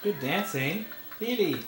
Good dancing. Phoebe.